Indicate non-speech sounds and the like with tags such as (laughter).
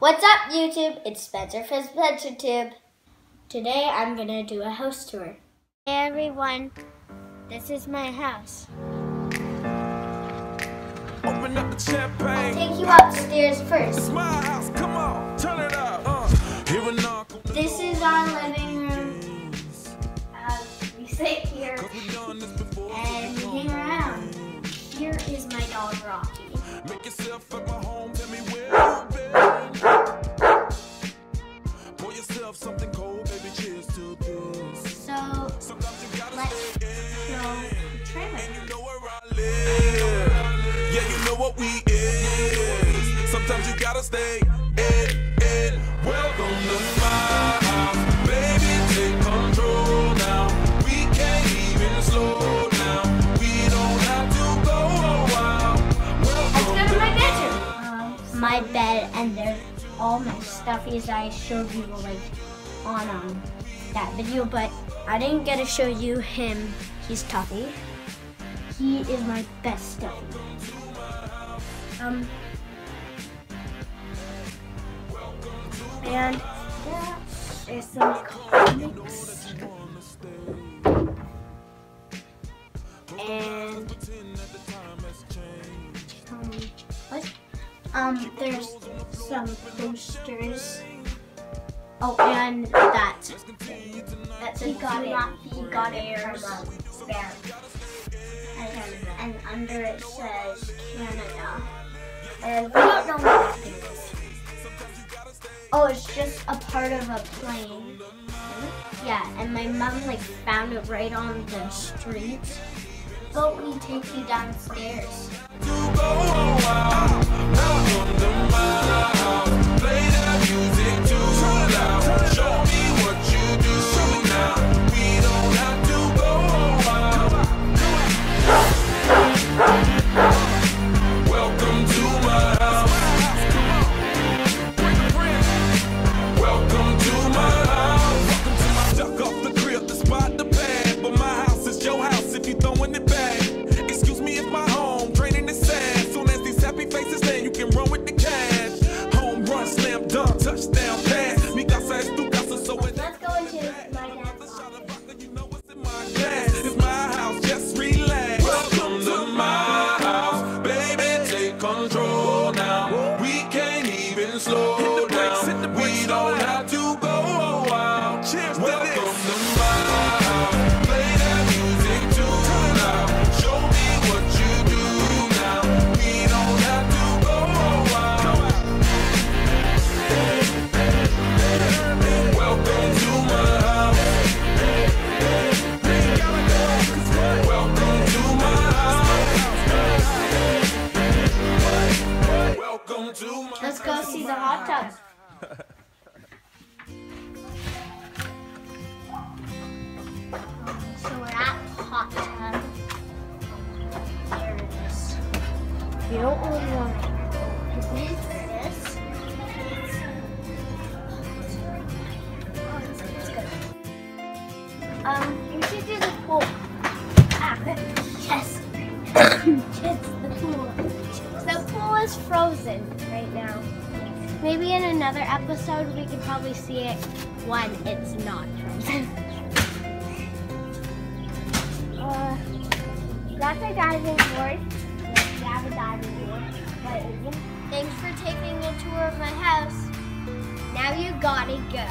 What's up, YouTube? It's Spencer from Spencer Tube. Today I'm gonna do a house tour. Hey everyone, this is my house. Open up the champagne. Take you upstairs first. It's my house. Come on, turn it up. Uh, here a knock on the This is our living room. Uh, we sit here door. We done this before. and we hang around. Here is my dog Rocky. Yourself something cold, baby. Cheers to this. So Sometimes you gotta let's stay in. trailer. You know where I live. Yeah, you know what we is. Sometimes you gotta stay in, in. Welcome to my house. Baby, take control now. We can't even slow down. We don't have to go a while. Let's Welcome go to my bedroom. my bed, and there's all my stuffies I showed you like on um, that video, but I didn't get to show you him. He's Tuffy. He is my best stuffy. Um, and there's some comics. And um? Um, there's some posters. Oh, and that. That's he got it. He got it from um, Spare. And, and under it says Canada. And we don't know what that thing. Oh, it's just a part of a plane. Yeah, and my mom like found it right on the street. But we take you downstairs. So we're at hot tub. Here it is. You don't really want to. Um, should do the pool. Ah, (coughs) yes. the pool. The pool is frozen right now. Maybe in another episode we could probably see it when it's not frozen. uh, that's a diving board. A diving board. Thanks for taking a tour of my house. Now you gotta go.